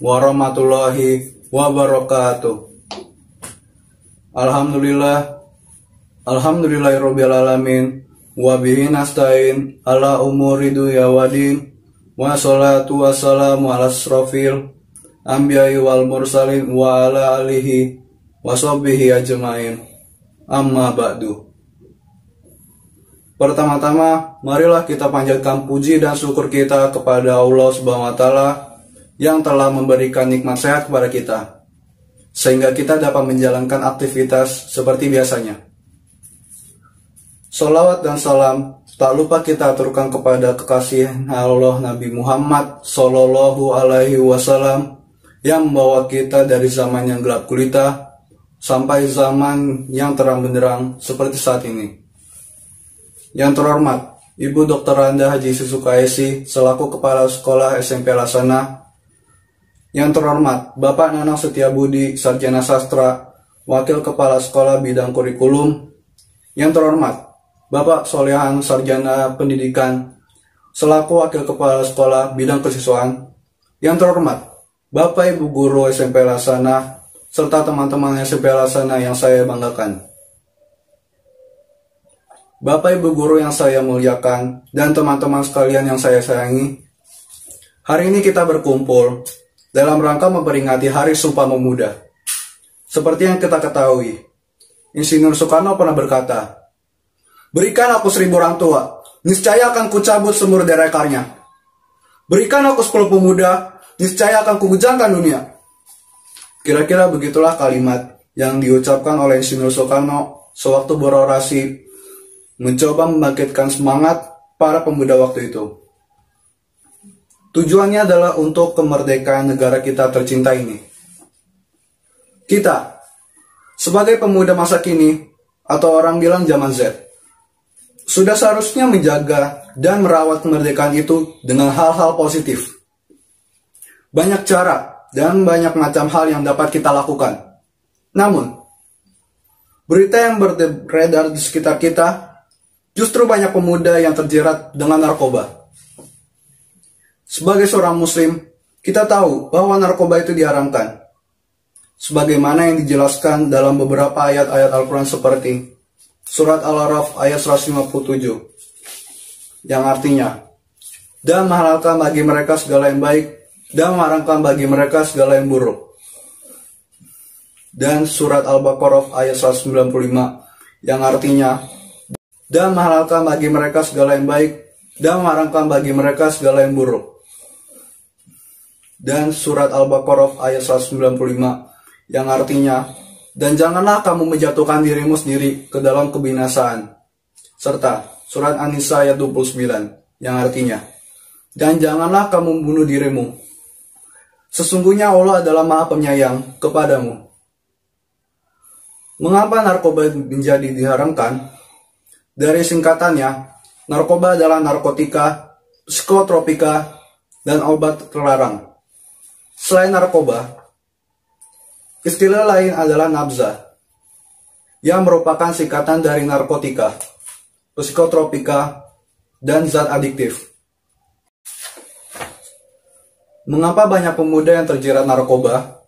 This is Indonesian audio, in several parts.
warahmatullahi wabarakatuh. Alhamdulillah, Alhamdulillahirabbil alamin. Wa bihi nasta'in ala umuri dunya wadin. Wa salatu wassalamu ala asrafil anbiya'i wal mursalin wa ala alihi wa sahbihi ajmain. Amma ba'du. Pertama-tama, marilah kita panjatkan puji dan syukur kita kepada Allah Subhanahu wa taala yang telah memberikan nikmat sehat kepada kita sehingga kita dapat menjalankan aktivitas seperti biasanya. Salawat dan salam tak lupa kita aturkan kepada kekasih Allah Nabi Muhammad Sallallahu Alaihi Wasallam yang membawa kita dari zaman yang gelap gulita sampai zaman yang terang benderang seperti saat ini. Yang terhormat, Ibu Dr. Randa Haji Susukaisi selaku Kepala Sekolah SMP Lasana yang terhormat, Bapak Nanang Setiabudi, Sarjana Sastra, Wakil Kepala Sekolah Bidang Kurikulum. Yang terhormat, Bapak Solehan Sarjana Pendidikan, selaku Wakil Kepala Sekolah Bidang Kesiswaan. Yang terhormat, Bapak Ibu Guru SMP Lasana, serta teman-teman SMP Lasana yang saya banggakan. Bapak Ibu Guru yang saya muliakan, dan teman-teman sekalian yang saya sayangi, hari ini kita berkumpul dalam rangka memperingati Hari Sumpah Pemuda. Seperti yang kita ketahui, Insinyur Soekarno pernah berkata, Berikan aku seribu orang tua, niscaya akan kucabut semur derekarnya. Berikan aku sepuluh pemuda, niscaya akan kugujangkan dunia. Kira-kira begitulah kalimat yang diucapkan oleh Insinyur Soekarno sewaktu berorasi mencoba membangkitkan semangat para pemuda waktu itu. Tujuannya adalah untuk kemerdekaan negara kita tercinta ini. Kita, sebagai pemuda masa kini, atau orang bilang zaman Z, sudah seharusnya menjaga dan merawat kemerdekaan itu dengan hal-hal positif. Banyak cara dan banyak macam hal yang dapat kita lakukan. Namun, berita yang beredar di sekitar kita justru banyak pemuda yang terjerat dengan narkoba. Sebagai seorang muslim, kita tahu bahwa narkoba itu diharamkan. Sebagaimana yang dijelaskan dalam beberapa ayat-ayat Al-Quran seperti Surat Al-Araf ayat 157 yang artinya dan menghalalkan bagi mereka segala yang baik dan mengharamkan bagi mereka segala yang buruk. Dan surat Al-Baqarah ayat 195 yang artinya dan menghalalkan bagi mereka segala yang baik dan mengharamkan bagi mereka segala yang buruk dan surat Al-Baqarah ayat 195 yang artinya dan janganlah kamu menjatuhkan dirimu sendiri ke dalam kebinasaan serta surat An-Nisa ayat 29 yang artinya dan janganlah kamu membunuh dirimu sesungguhnya Allah adalah Maha Penyayang kepadamu Mengapa narkoba menjadi diharamkan? Dari singkatannya, narkoba adalah narkotika, psikotropika, dan obat terlarang. Selain narkoba, istilah lain adalah nabza, yang merupakan singkatan dari narkotika, psikotropika, dan zat adiktif. Mengapa banyak pemuda yang terjerat narkoba?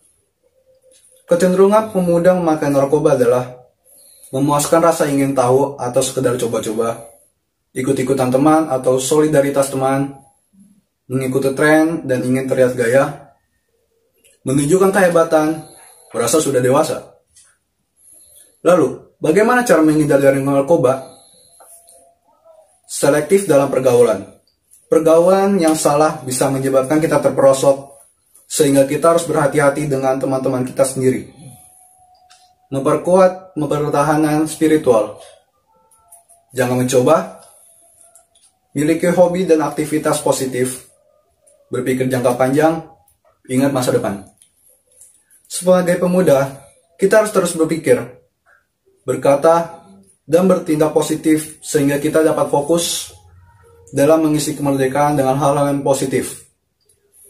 Kecenderungan pemuda memakai narkoba adalah memuaskan rasa ingin tahu atau sekedar coba-coba, ikut-ikutan teman atau solidaritas teman, mengikuti tren dan ingin terlihat gaya, menunjukkan kehebatan, merasa sudah dewasa. Lalu, bagaimana cara menghindar dari narkoba? Selektif dalam pergaulan. Pergaulan yang salah bisa menyebabkan kita terperosok, sehingga kita harus berhati-hati dengan teman-teman kita sendiri. Memperkuat mempertahanan spiritual. Jangan mencoba, miliki hobi dan aktivitas positif, berpikir jangka panjang, ingat masa depan. Sebagai pemuda, kita harus terus berpikir, berkata, dan bertindak positif sehingga kita dapat fokus dalam mengisi kemerdekaan dengan hal-hal yang positif.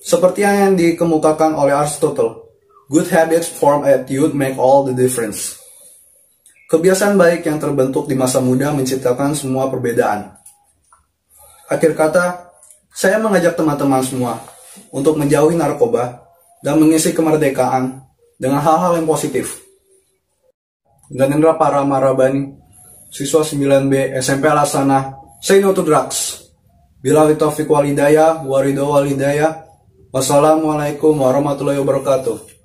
Seperti yang dikemukakan oleh Aristotle, good habits form at youth make all the difference. Kebiasaan baik yang terbentuk di masa muda menciptakan semua perbedaan. Akhir kata, saya mengajak teman-teman semua untuk menjauhi narkoba dan mengisi kemerdekaan dengan hal-hal yang positif. Dan Indra para marabani, siswa 9B SMP Alasana, say no to drugs. Bila taufiq walidaya, warido walidaya. Wassalamualaikum warahmatullahi wabarakatuh.